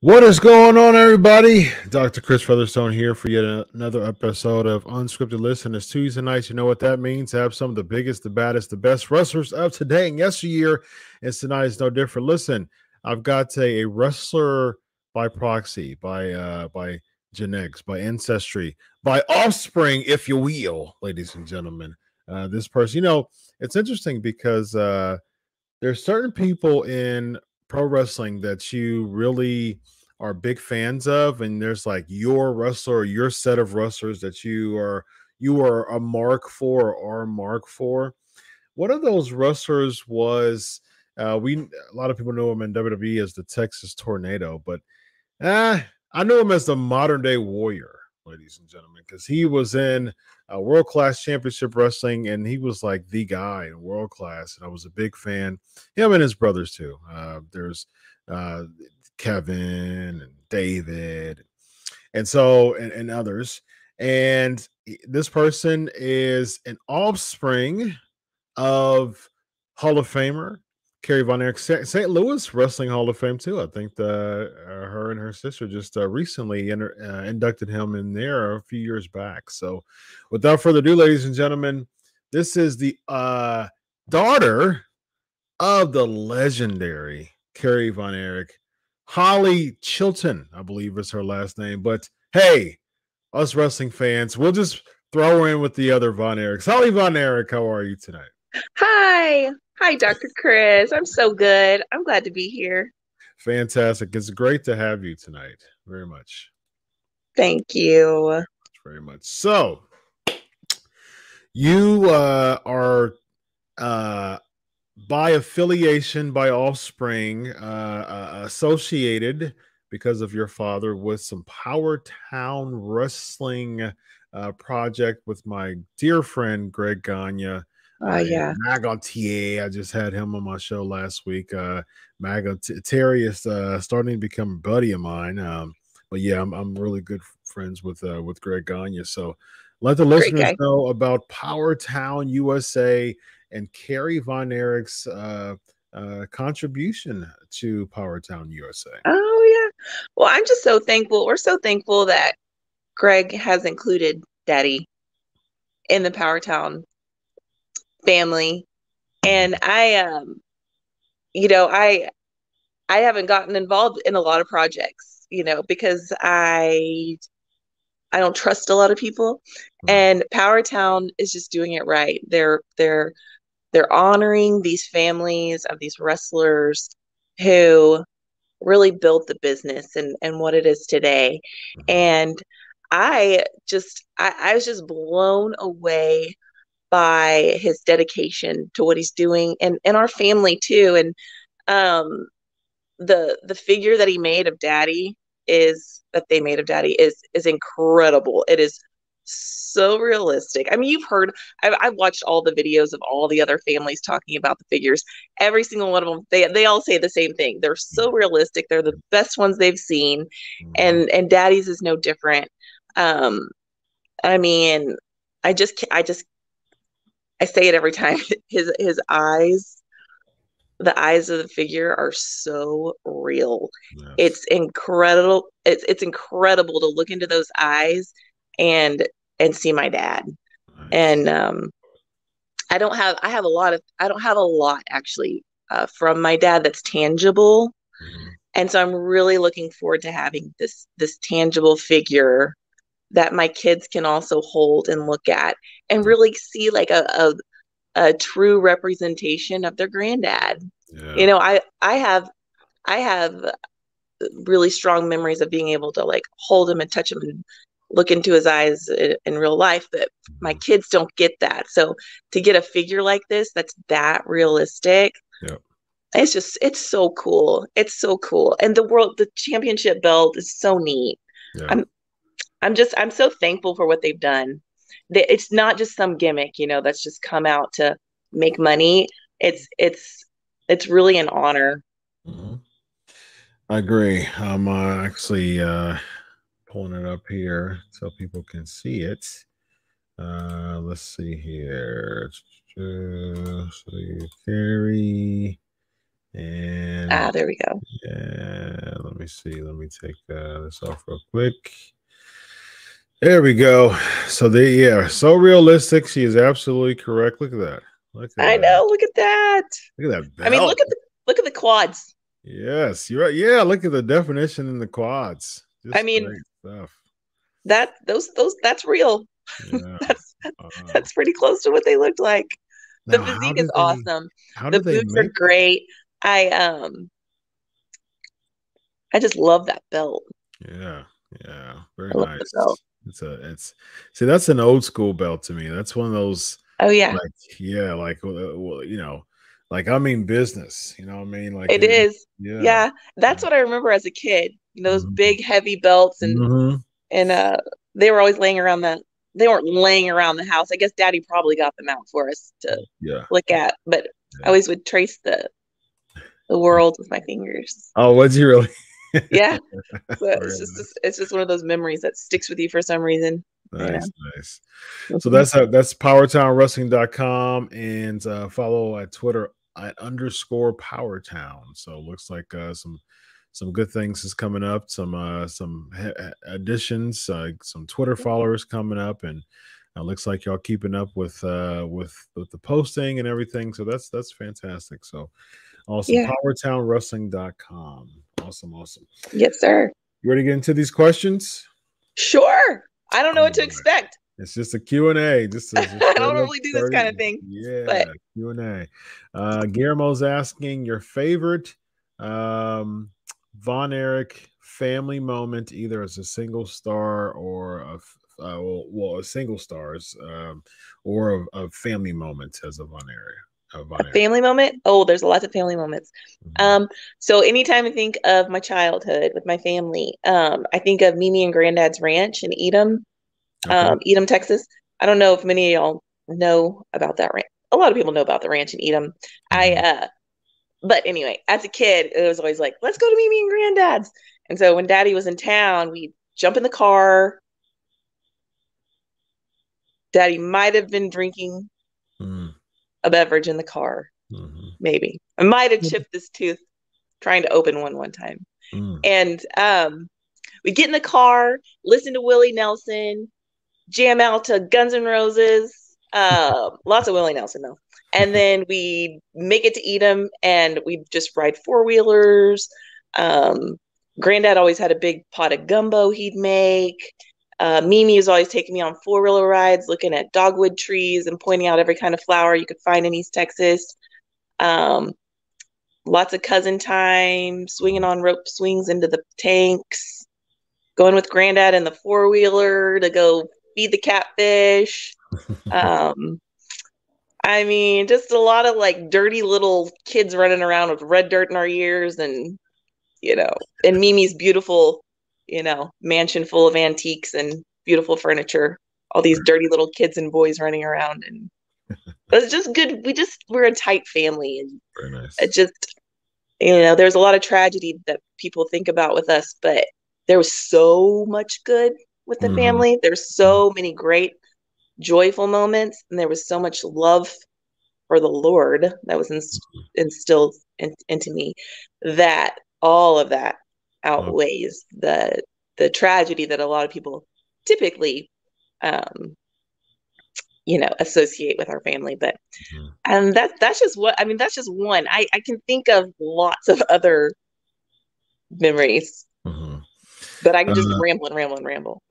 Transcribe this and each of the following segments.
What is going on, everybody? Dr. Chris Featherstone here for yet another episode of UnSKripted Listen. It's Tuesday nights. You know what that means? Have some of the biggest, the baddest, the best wrestlers of today and yesteryear. And tonight is no different. Listen, I've got a, a wrestler by proxy, by uh, by genetics, by ancestry, by offspring, if you will, ladies and gentlemen. Uh, this person, you know, it's interesting because uh, there's certain people in pro wrestling that you really are big fans of and there's like your wrestler your set of wrestlers that you are you are a mark for or are mark for. One of those wrestlers was uh we a lot of people know him in wwe as the texas tornado but uh i know him as the modern day warrior ladies and gentlemen because he was in world class championship wrestling, and he was like the guy in world class. And I was a big fan. Him and his brothers too. Uh, there's uh, Kevin and David, and so and, and others. And this person is an offspring of Hall of Famer Kerry Von Erich, St. Louis Wrestling Hall of Fame too. I think the uh, her and her sister just uh, recently inter, uh, inducted him in there a few years back. So, without further ado, ladies and gentlemen, this is the uh, daughter of the legendary Kerry Von Erich, Hollie Chilton, I believe is her last name. But hey, us wrestling fans, we'll just throw her in with the other Von Erichs. Hollie Von Erich, how are you tonight? Hi. Hi, Dr. Chris. I'm so good. I'm glad to be here. Fantastic. It's great to have you tonight. Very much. Thank you. Very much. So, you uh, are uh, by affiliation, by offspring, uh, uh, associated because of your father with some Power Town Wrestling uh, project with my dear friend Greg Gagne. Oh uh, yeah, Magotier. I just had him on my show last week. Uh, Terry is uh, starting to become a buddy of mine. Um, but yeah, I'm, I'm really good friends with uh, with Greg Gagne. So let the listeners know about Power Town USA and Kerry Von Erich's uh, uh, contribution to Power Town USA. Oh yeah. Well, I'm just so thankful. We're so thankful that Greg has included Daddy in the Power Town family and i um you know i i haven't gotten involved in a lot of projects you know because i i don't trust a lot of people mm-hmm. and power town is just doing it right they're they're they're honoring these families of these wrestlers who really built the business and and what it is today mm-hmm. and i just I, I was just blown away by his dedication to what he's doing and and our family too and um the the figure that he made of daddy is that they made of daddy is is incredible it is so realistic. I mean, you've heard, I've, I've, watched all the videos of all the other families talking about the figures. Every single one of them, they, they all say the same thing. They're so realistic. They're the best ones they've seen. Mm-hmm. And, and daddy's is no different. Um, I mean, I just, I just, I say it every time. His, his eyes, the eyes of the figure are so real. Yes. It's incredible. It's, it's incredible to look into those eyes and and see my dad. Nice. And um, I don't have I have a lot of I don't have a lot actually uh, from my dad that's tangible. Mm-hmm. And so I'm really looking forward to having this this tangible figure that my kids can also hold and look at and really see like a a, a true representation of their granddad. Yeah. You know, I I have I have really strong memories of being able to like hold him and touch him and look into his eyes in, in real life but my mm-hmm. kids don't get that so to get a figure like this that's that realistic yeah. it's just it's so cool it's so cool and the world the championship belt is so neat yeah. i'm i'm just i'm so thankful for what they've done it's not just some gimmick you know that's just come out to make money it's it's it's really an honor mm-hmm. i agree i'm uh, actually uh pulling it up here so people can see it. Uh, let's see here. So Kerry and ah, there we go. Yeah, let me see. Let me take uh, this off real quick. There we go. So they yeah, so realistic. She is absolutely correct. Look at that. Look at I that. know. Look at that. Look at that. Belt. I mean, look at the look at the quads. Yes, you're right. Yeah, look at the definition in the quads. Just I mean, stuff. That those those that's real. Yeah. that's uh, that's pretty close to what they looked like. The physique is they, awesome. The boots are great. I um I just love that belt. Yeah, yeah, very nice. It's a it's see that's an old school belt to me. That's one of those. Oh yeah, like yeah, like well, you know, like I mean business. You know what I mean? Like it, it is. Yeah, yeah. That's what I remember as a kid. those mm-hmm. big heavy belts and mm-hmm and uh, they were always laying around the. They weren't laying around the house. I guess Daddy probably got them out for us to yeah. look at, but yeah. I always would trace the the world with my fingers. Oh, was you really? Yeah, so it's just it's just one of those memories that sticks with you for some reason. Nice, know? nice. So that's uh, that's powertownwrestling.com and uh, follow at Twitter at underscore powertown. So looks like uh, some some good things is coming up. Some uh, some additions, uh, some Twitter followers coming up, and it looks like y'all keeping up with uh, with with the posting and everything. So that's that's fantastic. So awesome. Yeah. PowertownWrestling.com. Awesome, awesome. Yes, sir. You ready to get into these questions? Sure. I don't know what to expect. It's just a Q&A. Just, just I don't normally do this kind of thing. Yeah, but. Q&A. Uh, Guillermo's asking your favorite um, Von Erich family moment, either as a single star or a uh, well, well, a single stars um, or a, a, family moment as a Von Erich. A, Von Erich. a family moment? Oh, there's a lots of family moments. Mm-hmm. Um, so anytime I think of my childhood with my family, um, I think of Mimi and Granddad's Ranch in Edom, okay. um, Edom, Texas. I don't know if many of y'all know about that ranch. A lot of people know about the ranch in Edom. Mm-hmm. I uh, but anyway, as a kid, it was always like, let's go to Mimi and Granddad's. And so when Daddy was in town, we'd jump in the car. Daddy might have been drinking. A beverage in the car, mm-hmm. maybe. I might have chipped this tooth trying to open one one time. Mm. And um, we get in the car, listen to Willie Nelson, jam out to Guns N' Roses. Uh, lots of Willie Nelson though and then we make it to Edom and we just ride four wheelers. Um, Granddad always had a big pot of gumbo he'd make. Uh, Mimi was always taking me on four wheeler rides, looking at dogwood trees and pointing out every kind of flower you could find in East Texas. Um, lots of cousin time, swinging on rope swings into the tanks, going with Granddad in the four wheeler to go feed the catfish. Um, I mean, just a lot of like dirty little kids running around with red dirt in our ears and you know, and Mimi's beautiful, you know, mansion full of antiques and beautiful furniture. all these dirty little kids and boys running around and it was just good. We just we're a tight family and Very nice. it just you know there's a lot of tragedy that people think about with us but there was so much good with the Mhm. family there's so many great joyful moments and there was so much love for the lord that was inst- instilled in, into me that all of that outweighs the the tragedy that a lot of people typically um you know associate with our family but Mhm. and that that's just what I mean. That's just one. I I can think of lots of other memories, but I can just Uh, ramble and ramble and ramble.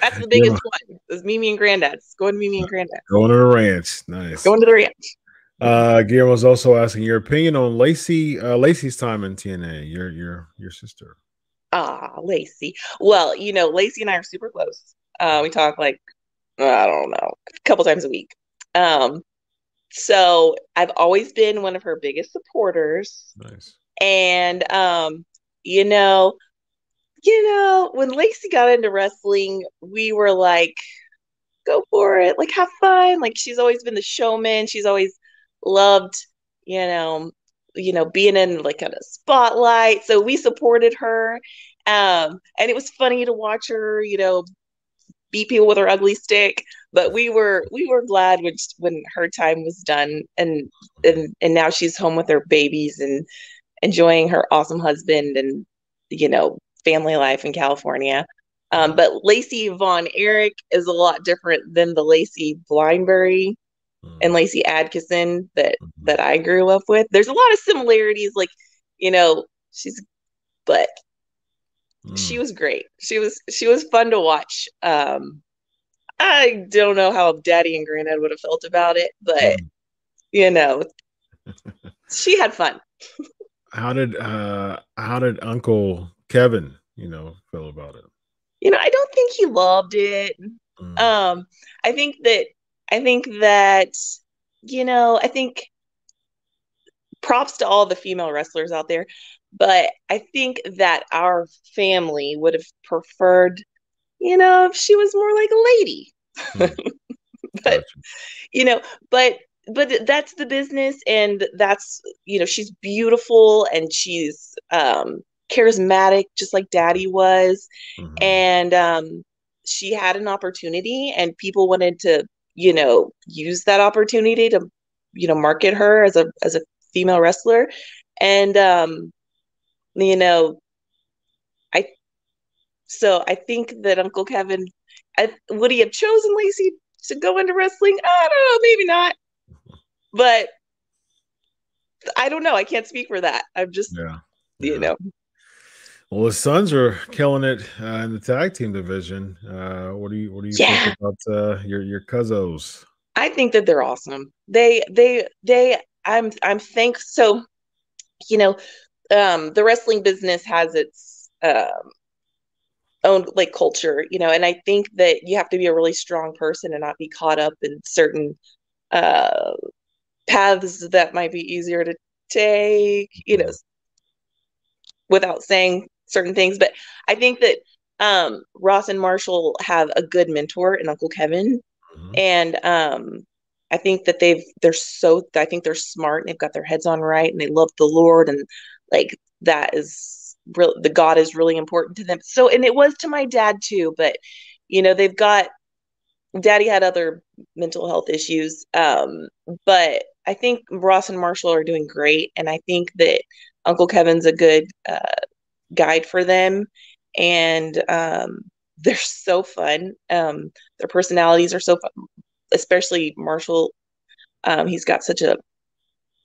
That's the biggest one. Is Mimi and Granddad's going to Mimi and Granddad, Going to the ranch. Nice. going to the ranch. Uh, Guillermo's also asking your opinion on Lacey, uh, Lacey's time in TNA. Your your your sister. Ah, Lacey. Well, you know, Lacey and I are super close. Uh, we talk like I don't know, a couple times a week. Um, so I've always been one of her biggest supporters. Nice. And um, you know, you know, when Lacey got into wrestling, we were like, go for it, like have fun. Like she's always been the showman. She's always loved, you know, you know, being in like kind of spotlight. So we supported her. Um, and it was funny to watch her, you know, beat people with her ugly stick. But we were we were glad when when her time was done and and and now she's home with her babies and enjoying her awesome husband and you know family life in California. Um, but Lacey Von Erich is a lot different than the Lacey Blindberry and Lacey Adkisson that Mhm. that I grew up with. There's a lot of similarities, like you know, she's but she Mm. was great. She was she was fun to watch. Um, I don't know how Daddy and Granddad would have felt about it, but Mm. you know, she had fun. How did uh how did Uncle Kevin, you know, feel about it? You know, I don't think he loved it. Mm. Um, I think that I think that you know, I think props to all the female wrestlers out there, but I think that our family would have preferred, you know, if she was more like a lady. but Gotcha. you know, but but that's the business and that's you know, she's beautiful and she's um charismatic just like daddy was Mhm. and um, she had an opportunity and people wanted to you know use that opportunity to you know market her as a as a female wrestler. And um you know i so i think that uncle kevin I, would he have chosen lacey to go into wrestling? I don't know maybe not. But i don't know. I can't speak for that. I'm just yeah. you yeah. know Well, the sons are killing it uh, in the tag team division. Uh, what do you what do you Yeah. think about uh, your your cousins? I think that they're awesome. They they they I'm I'm thank so you know um the wrestling business has its um own like culture, you know, and I think that you have to be a really strong person and not be caught up in certain uh paths that might be easier to take, you know, without saying certain things, but I think that um Ross and Marshall have a good mentor in Uncle Kevin. Mhm. and um i think that they've they're so i think they're smart and they've got their heads on right and they love the lord and like that is real the god is really important to them. So and it was to my dad too but you know they've got daddy had other mental health issues um but i think ross and marshall are doing great. And i think that uncle kevin's a good uh, guide for them. And um they're so fun. Um their personalities are so fun especially marshall. Um he's got such a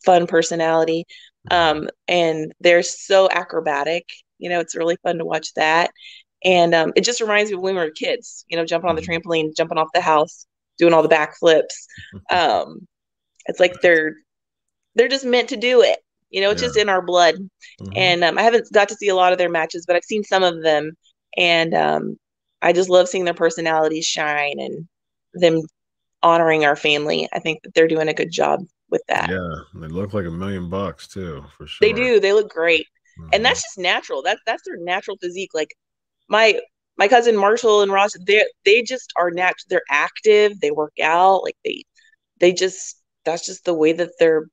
fun personality. Um and they're so acrobatic. You know it's really fun to watch that. And um it just reminds me of when we were kids you know jumping on the Mhm. trampoline jumping off the house doing all the backflips. Um it's like they're they're just meant to do it you know it's Yeah. just in our blood Mhm. and um, I haven't got to see a lot of their matches, but I've seen some of them, and um, I just love seeing their personalities shine and them honoring our family. I think that they're doing a good job with that. yeah, they look like a million bucks too, for sure. They do. They look great, and that's just natural. That's that's their natural physique. Like my my cousin Marshall and Ross, they they just are natural. they're active, they work out, like they they just that's just the way that they're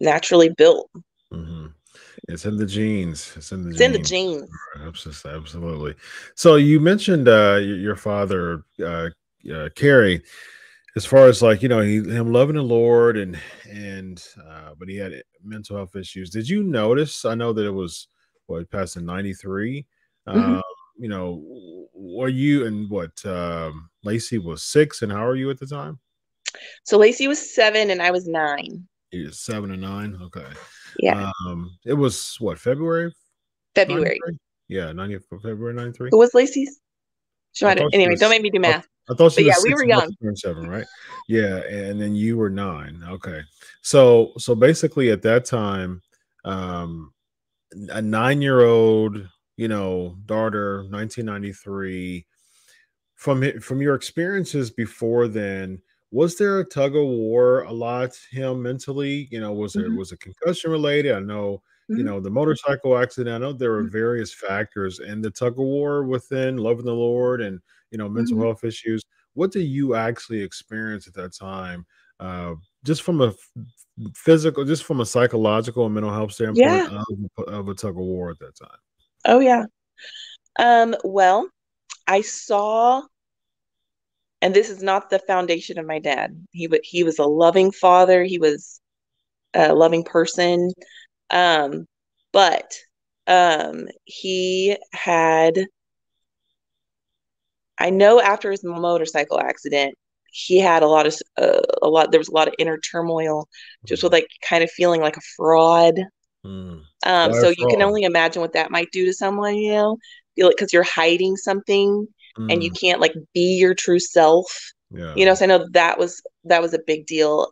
naturally built. Mm-hmm. It's in the genes. It's in the it's genes. in the genes. Absolutely, absolutely. So you mentioned uh, your father, uh, uh, Kerry, as far as like you know, he, him loving the Lord and and uh, but he had mental health issues. Did you notice? I know that it was what he passed in '93. Mm-hmm. Um, you know, were you and what um, Lacey was six, and how are you at the time? So Lacey was seven, and I was nine. Was seven and nine. Okay. Yeah. Um, it was what February. February. 93? Yeah, 90 February 93. Who was Lacey's? Anyway, was, don't make me do math. I, I thought she but yeah, we were young. Seven, right? Yeah, and then you were nine. Okay, so so basically at that time, um, a nine-year-old, you know, daughter, 1993. From from your experiences before then, was there a tug of war a lot him mentally? You know, was there mm-hmm. was it concussion related? I know Mm-hmm. you know the motorcycle accident i know there were mm-hmm. various factors and the tug of war within loving the lord and you know mental mm-hmm. health issues what did you actually experience at that time uh, just from a physical just from a psychological and mental health standpoint yeah. of, of a tug of war at that time oh yeah um well i saw and this is not the foundation of my dad he he was a loving father he was a loving person um, but um, he had, I know after his motorcycle accident, he had a lot of uh, a lot. There was a lot of inner turmoil, just with like kind of feeling like a fraud. Mm. Um, so fraud. you can only imagine what that might do to someone, you know, feel like because you're hiding something mm. and you mm. can't like be your true self. Yeah. You know, so I know that was that was a big deal,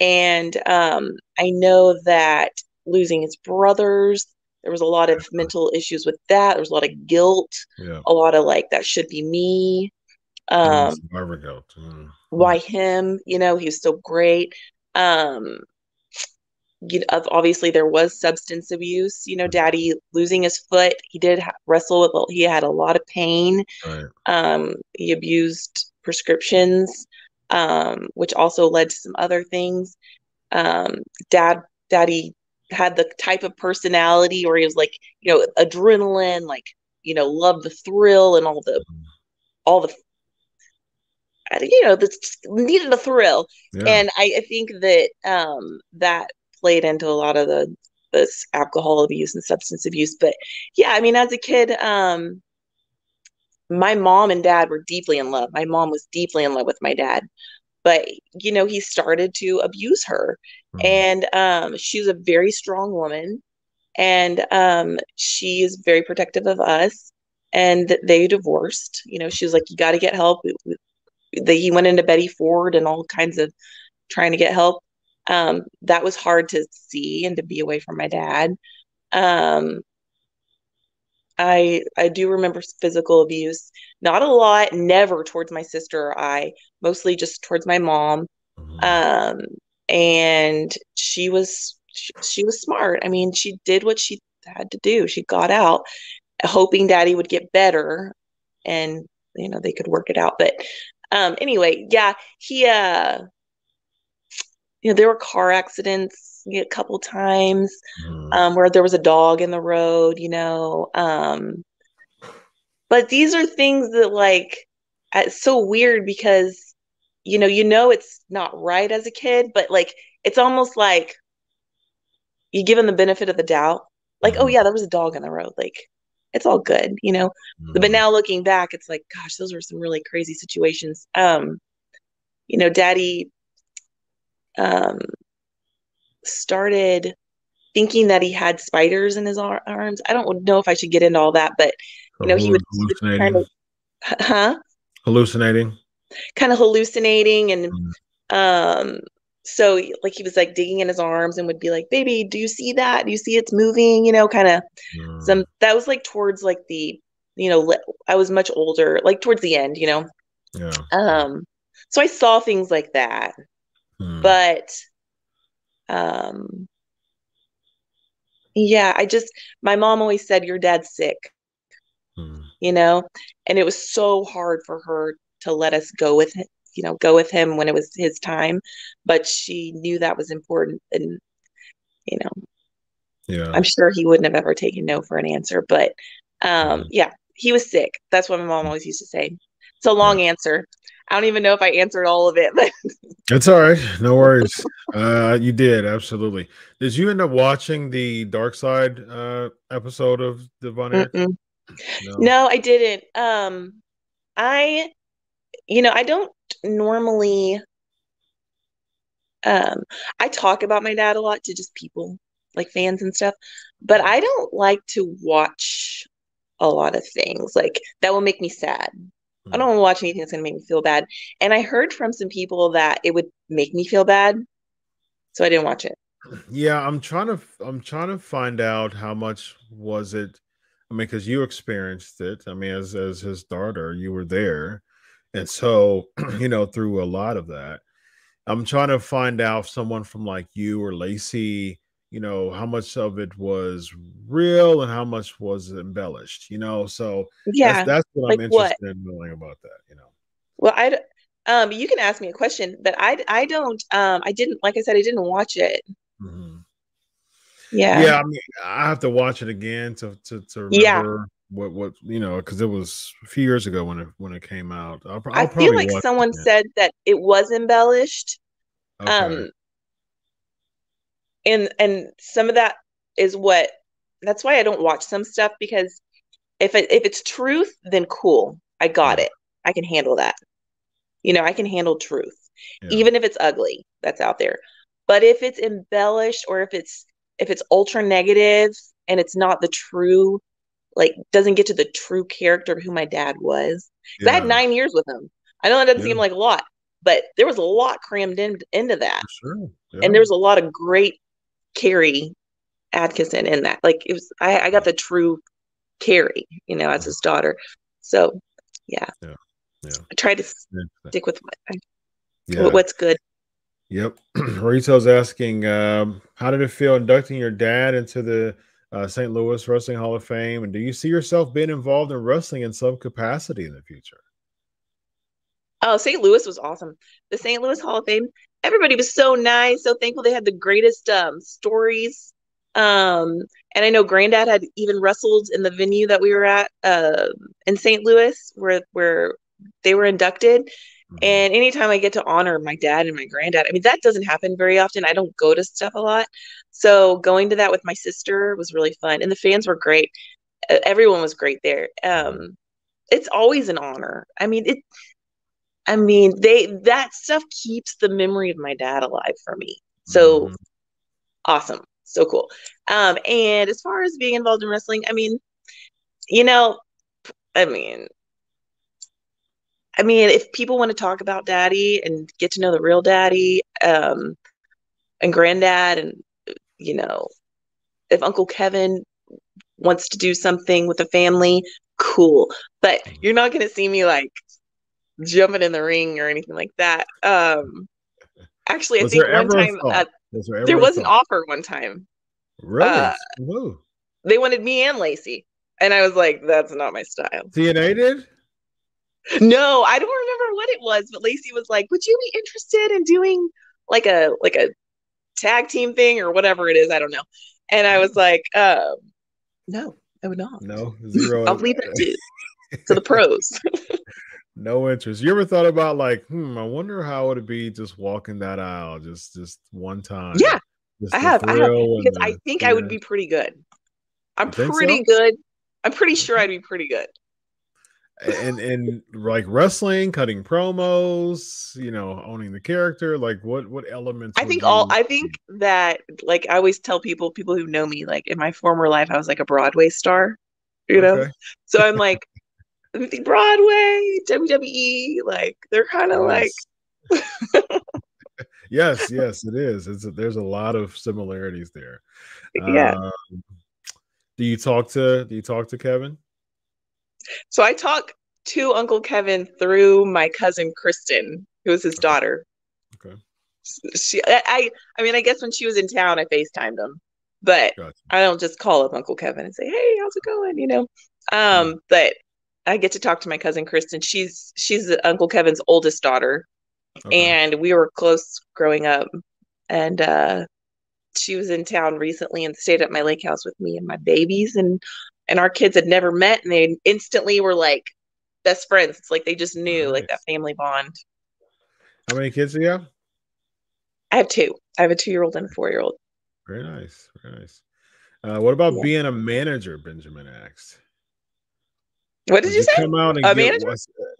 and um, I know that losing his brothers. There was a lot of mental issues with that. There was a lot of guilt, yeah. a lot of like that should be me. Um, guilt. Mm. Why him? You know, he was so great. Um, you know, obviously there was substance abuse. You know, Daddy losing his foot, he did wrestle with. He had a lot of pain. Right. Um, he abused prescriptions, um, which also led to some other things. Um, Dad, Daddy had the type of personality where he was like, you know, adrenaline, like, you know, love the thrill and all the, all the, you know, this needed a thrill. Yeah. And I, I think that um, that played into a lot of the, this alcohol abuse and substance abuse. But yeah, I mean, as a kid, um, my mom and dad were deeply in love. My mom was deeply in love with my dad but you know he started to abuse her mm-hmm. and um, she's a very strong woman and um, she is very protective of us and they divorced you know she was like you got to get help they, he went into betty ford and all kinds of trying to get help um, that was hard to see and to be away from my dad um, I I do remember physical abuse, not a lot, never towards my sister or I, mostly just towards my mom. Mm-hmm. Um, and she was she, she was smart. I mean, she did what she had to do. She got out, hoping Daddy would get better, and you know they could work it out. But um, anyway, yeah, he uh, you know, there were car accidents a couple times mm. um, where there was a dog in the road, you know. Um, but these are things that like it's so weird because you know you know it's not right as a kid, but like it's almost like you give them the benefit of the doubt. Like, mm. oh yeah, there was a dog in the road. Like it's all good, you know. Mm. But now looking back, it's like, gosh, those were some really crazy situations. Um, you know, daddy um started thinking that he had spiders in his ar- arms. I don't know if I should get into all that, but you know, he would kind of, huh? Hallucinating. Kind of hallucinating, and mm. um, so like he was like digging in his arms and would be like, "Baby, do you see that? Do you see it's moving?" You know, kind of mm. some. That was like towards like the, you know, I was much older, like towards the end, you know. Yeah. Um. So I saw things like that, mm. but um yeah i just my mom always said your dad's sick hmm. you know, and it was so hard for her to let us go with him, you know, go with him when it was his time, but she knew that was important and you know, Yeah. I'm sure he wouldn't have ever taken no for an answer, but um Mhm. yeah, he was sick. That's what my mom always used to say. It's a long answer. I don't even know if I answered all of it, but It's all right. No worries. uh, you did absolutely. Did you end up watching the Dark Side uh, episode of the Von Erich? Mm-mm. no, I didn't. Um I you know, I don't normally um I talk about my dad a lot to just people like fans and stuff, but I don't like to watch a lot of things like that will make me sad. I don't want to watch anything that's going to make me feel bad. And I heard from some people that it would make me feel bad. So I didn't watch it. Yeah, I'm trying to I'm trying to find out how much was it. I mean, because you experienced it. I mean, as as his daughter, you were there, and so you know through a lot of that. I'm trying to find out if someone from like you or Lacey, you know, how much of it was real and how much was embellished. You know, so Yeah. that's that's what I'm like what? interested in knowing about that. You know. Well, i um you can ask me a question, but I I don't um I didn't like I said I didn't watch it. Mhm. Yeah. Yeah, I mean, I have to watch it again to to, to Yeah. remember what what you know because it was a few years ago when it when it came out. I'll, pro- I I'll feel like someone said that it was embellished. Okay. Um and and some of that is what that's why I don't watch some stuff because if it, if it's truth, then cool. I got Yeah. it. I can handle that. You know, I can handle truth. Yeah. Even if it's ugly, that's out there. But if it's embellished or if it's if it's ultra negative and it's not the true like doesn't get to the true character of who my dad was. 'Cause I had 9 years with him. I know that doesn't Yeah. seem like a lot, but there was a lot crammed in, into that. sure. Yeah. And there was a lot of great Kerry Adkisson in that. Like it was I, I got the true Kerry, you know, as his daughter. So yeah. Yeah. Yeah. I try to stick with what I, Yeah. what's good. Yep. Rito's asking, um, how did it feel inducting your dad into the uh, St. Louis Wrestling Hall of Fame? And do you see yourself being involved in wrestling in some capacity in the future? Oh, St. Louis was awesome. The St. Louis Hall of Fame, everybody was so nice, so thankful. They had the greatest um, stories. Um, and I know Granddad had even wrestled in the venue that we were at uh, in St. Louis, where where they were inducted. Mhm. And anytime I get to honor my dad and my granddad, I mean that doesn't happen very often. I don't go to stuff a lot, so going to that with my sister was really fun, and the fans were great. Everyone was great there. Um, it's always an honor. I mean it. I mean, they that stuff keeps the memory of my dad alive for me. So Mhm. awesome. So cool. Um, and as far as being involved in wrestling, I mean, you know, I mean, I mean, if people want to talk about daddy and get to know the real daddy, um, and granddad, and you know, if Uncle Kevin wants to do something with the family, cool. But you're not gonna see me like jumping in the ring or anything like that. Um, actually, I Was think there one time uh, Was there, there was an offer one time. Really? uh, They wanted me and Lacey, and I was like, "That's not my style." TNA did? No, I don't remember what it was, but Lacey was like, "Would you be interested in doing like a like a tag team thing or whatever it is? I don't know." And I was like, um, "No, I would not. No, zero. I'll leave it to, to the pros." no interest. You ever thought about like, hmm, I wonder how it would be just walking that aisle just just one time? yeah, Just I have, I have, because I the think I would be pretty good. I'm pretty so? good. I'm pretty sure I'd be pretty good. and and like wrestling, cutting promos, you know, owning the character. Like, what what elements? I think all I think that like I always tell people, people who know me, like in my former life, I was like a Broadway star, you know. Okay. So I'm like Broadway, WWE, like they're kind of like Yes. yes, yes, it is. It's there's a lot of similarities there. yeah. Um, do you talk to do you talk to Kevin? So I talk to Uncle Kevin through my cousin Kristen, who is his Okay. daughter. Okay. She, I, I, I mean, I guess when she was in town, I Facetimed him, but Gotcha. I don't just call up Uncle Kevin and say, "Hey, how's it going?" You know. Um, but I get to talk to my cousin Kristen. She's she's Uncle Kevin's oldest daughter, okay. and we were close growing up. And uh, she was in town recently and stayed at my lake house with me and my babies, and and our kids had never met, and they instantly were like best friends. It's like they just knew, nice. like that family bond. How many kids do you have? I have two. I have a two-year-old and a four-year-old. Very nice. Very nice. Uh, what about yeah. being a manager? Benjamin asked. What did, did you, say? Come out and a get manager?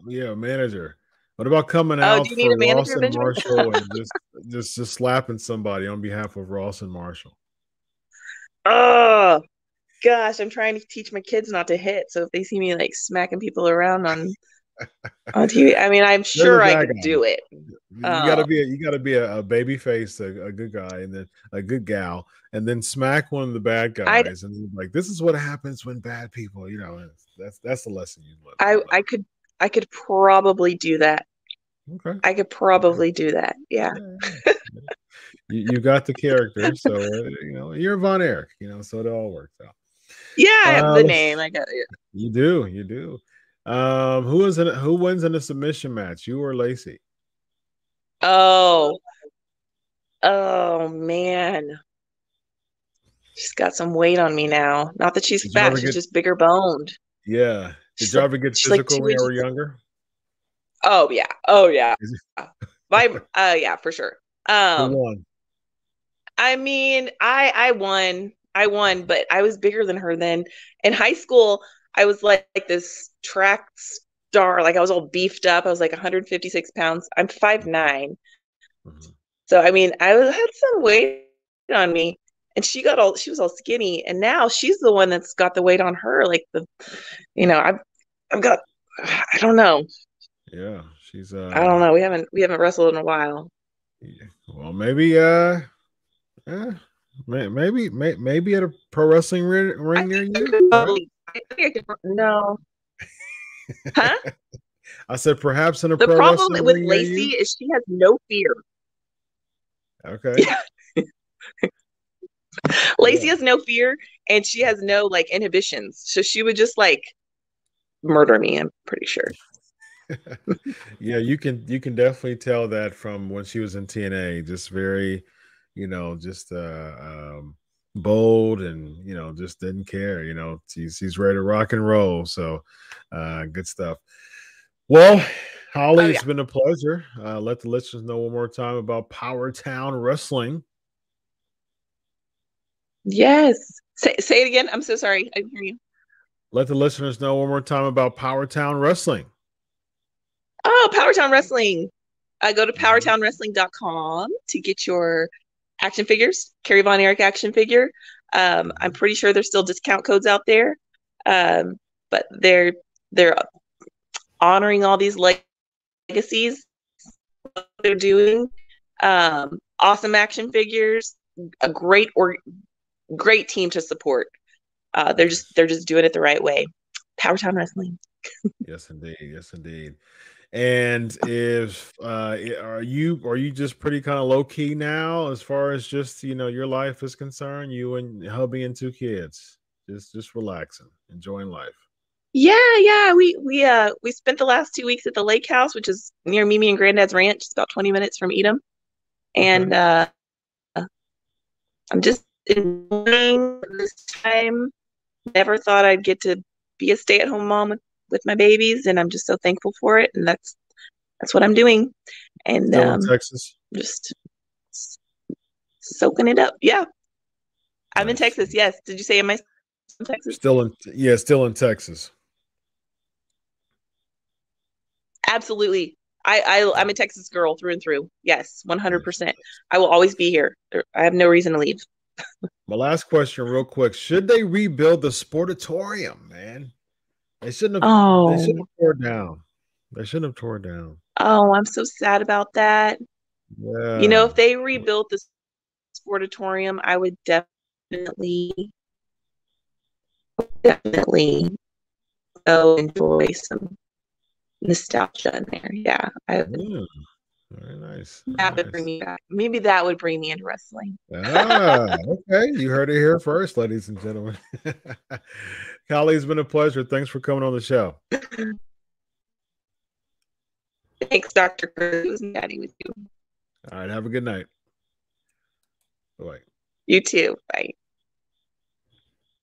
yeah, manager. What about coming oh, out for Ross and Marshall and just just just slapping somebody on behalf of Ross and Marshall? Oh gosh, I'm trying to teach my kids not to hit. So if they see me like smacking people around on on TV, I mean, I'm sure I could guy. do it. You uh, gotta be a, you gotta be a, a baby face, a, a, good guy, and then a good gal, and then smack one of the bad guys, I'd, and like this is what happens when bad people, you know, that's that's the lesson you learn. I I could I could probably do that. Okay. I could probably okay. do that. Yeah. yeah. you, you got the character, so uh, you know you're Von Erich. you know, so it all works out. Yeah, I have um, the name. I got it. You do, you do. Um, who is in who wins in a submission match? You or Lacey? Oh, oh man, she's got some weight on me now. Not that she's Did fat; she's get... just bigger boned. Yeah. Did she's you ever get physical like when you were younger? Oh yeah. Oh yeah. My uh yeah, for sure. Um I mean, I I won. I won, but I was bigger than her then. In high school, I was like, like this track star. Like I was all beefed up. I was like 156 pounds. I'm 5'9. Mm-hmm. So I mean, I was, had some weight on me. And she got all she was all skinny. And now she's the one that's got the weight on her. Like the you know, I've I've got I don't know. Yeah, she's uh I don't know. We haven't we haven't wrestled in a while. Yeah. Well maybe uh yeah, maybe maybe at a pro wrestling ring, ring near you. Right? no. Huh? I said perhaps in a pro wrestling. the pro problem with Lacey is she has no fear. Okay. Lacey yeah. has no fear and she has no like inhibitions. So she would just like murder me, I'm pretty sure. yeah, you can you can definitely tell that from when she was in TNA. Just very, you know, just uh um bold and you know just didn't care you know he's, he's ready to rock and roll so uh good stuff well hollie oh, yeah. it's been a pleasure uh let the listeners know one more time about power town wrestling yes. Say, say it again. I'm so sorry. I didn't hear you. Let the listeners know one more time about power town wrestling. Oh power town wrestling. Uh, go to powertownwrestling.com to get your action figures, Kerry Von Erich action figure. Um, I'm pretty sure there's still discount codes out there, um, but they're they're honoring all these legacies. they're doing. Um, awesome action figures, a great or great team to support. Uh, they're just they're just doing it the right way. Power Town Wrestling. yes, indeed. Yes, indeed. And if uh, are you are you just pretty kind of low key now as far as just you know your life is concerned? You and hubby and two kids, just just relaxing, enjoying life. Yeah, yeah. We we uh we spent the last two weeks at the lake house, which is near Mimi and Granddad's ranch. It's about twenty minutes from Edom, and okay. uh, I'm just enjoying this time. Never thought I'd get to be a stay at home mom with with my babies, and I'm just so thankful for it. And that's that's what I'm doing. And um, Texas, just soaking it up. Yeah, I'm in Texas. Yes. Did you say am I in Texas? Still in yeah, still in Texas. Absolutely. I, I I'm a Texas girl through and through. Yes, 100. percent I will always be here. I have no reason to leave. My last question, real quick: Should they rebuild the sportatorium, man? They shouldn't have. Oh. They shouldn't have tore down. They shouldn't have tore down. Oh, I'm so sad about that. Yeah. You know, if they rebuilt the sportatorium, I would definitely, definitely go enjoy some nostalgia in there. Yeah. I, yeah. Very nice. That Very would bring me back. Maybe that would bring me into wrestling. ah, okay. You heard it here first, ladies and gentlemen. Hollie, it's been a pleasure. Thanks for coming on the show. Thanks, Dr. Chris. It was chatting with you. All right. Have a good night. Bye. You too. Bye.